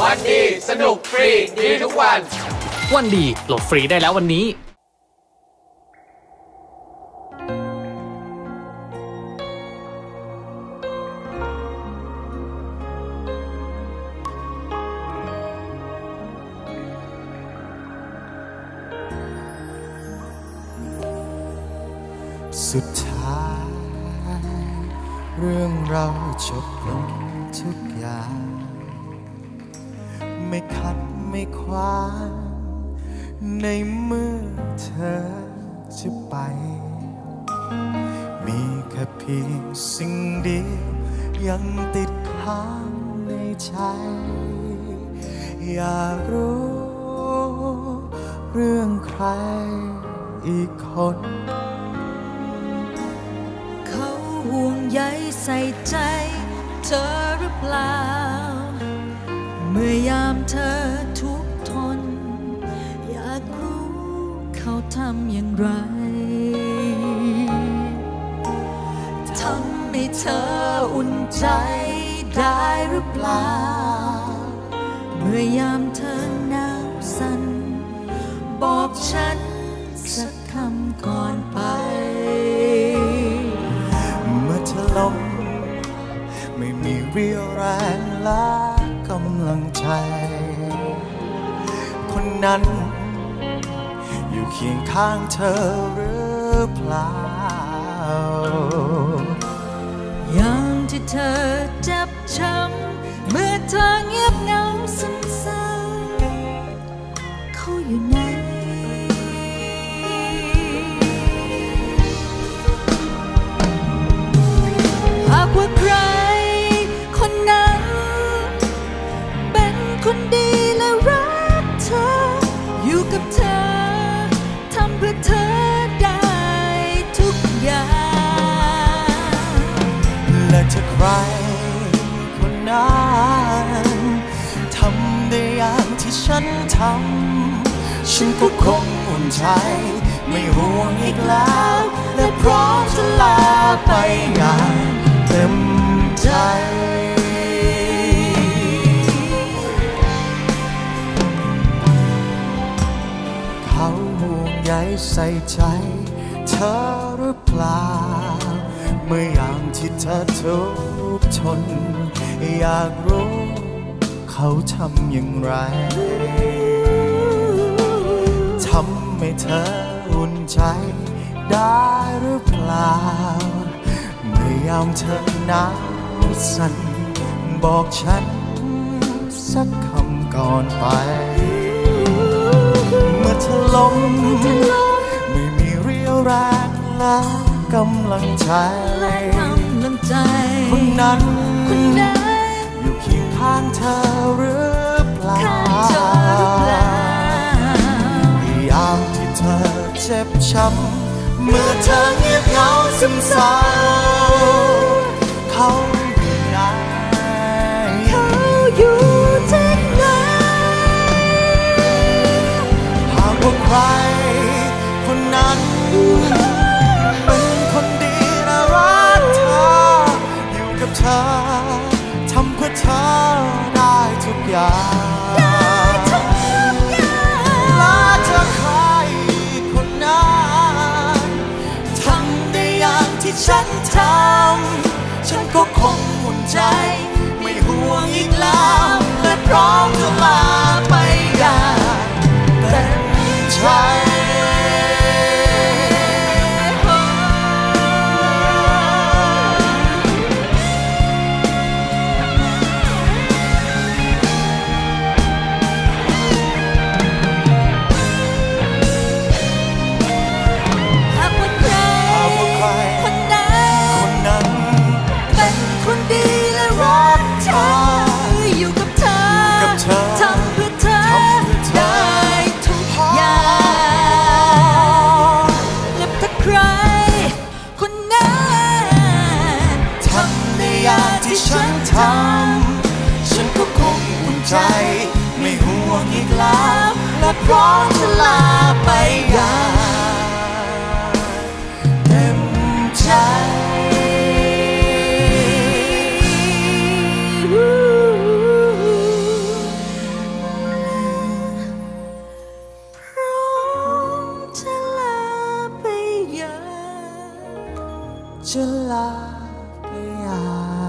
วันดีสนุกฟรี ดีทุกวัน วันดีโหลดฟรีได้แล้ววันนี้สุดท้าย เรื่องเราจบลงทุกอย่าง ไม่ขัดไม่ขวาง ในเมื่อเธอจะไป มีแค่เพียงสิ่งเดียวยังติดค้างในใจ อยากรู้ เรื่องใครอีกคน เขาห่วงใยใส่ใจเธอหรือเปล่า มื่อยามเธอทุกทน อยากรู้เขาทำอย่างไรทำให้เธออุ่นใจได้หรือเปล่า เมื่อยามเธอหนาวสั่นบอกฉันสักคำก่อนไป เมื่อเธอล้มไม่มีเรี่ยวแรงและ กำลังใจคนนั้น อยู่เคียงข้างเธอหรือเปล่ายามที่เธอเจ็บช้ำเมื่อเธอเงียบเงาซึมเศร้าเขาอยู่ไหนหากว่าใคร ทำเพื่อเธอได้ทุกอย่าง และถ้าใครคนนั้นทำได้อย่างที่ฉันทำ ฉันก็คงอุ่นใจ ไม่ห่วงอีกแล้ว และพร้อมจะลาไป เขาห่วงใยใส่ใจ เธอหรือเปล่า เมื่อยามที่เธอทุกทน อยากรู้ เขาทำอย่างไรทำให้เธออุ่นใจได้หรือเปล่า เมื่อยามเธอหนาวสั่นบอกฉันสักคำก่อนไป เมื่อเธอล้มไม่มีเรี่ยวแรงและกำลังใจและกำลังใจคนนั้นคนนั้นอยู่เคียงข้างเธอหรือเปล่าข้างเธอหรือเปล่ายามที่เธอเจ็บช้ำเมื่อเธอเงียบเหงาซึมเศร้าเขา ที่ฉันทำ ฉันก็คงหุ่นใจ ไม่ห่วงอีกแล้วและพร้อมจะลา ห่วงอีกแล้วและพร้อมจะลาไปอย่างเต็มใจจะลาไปอย่าง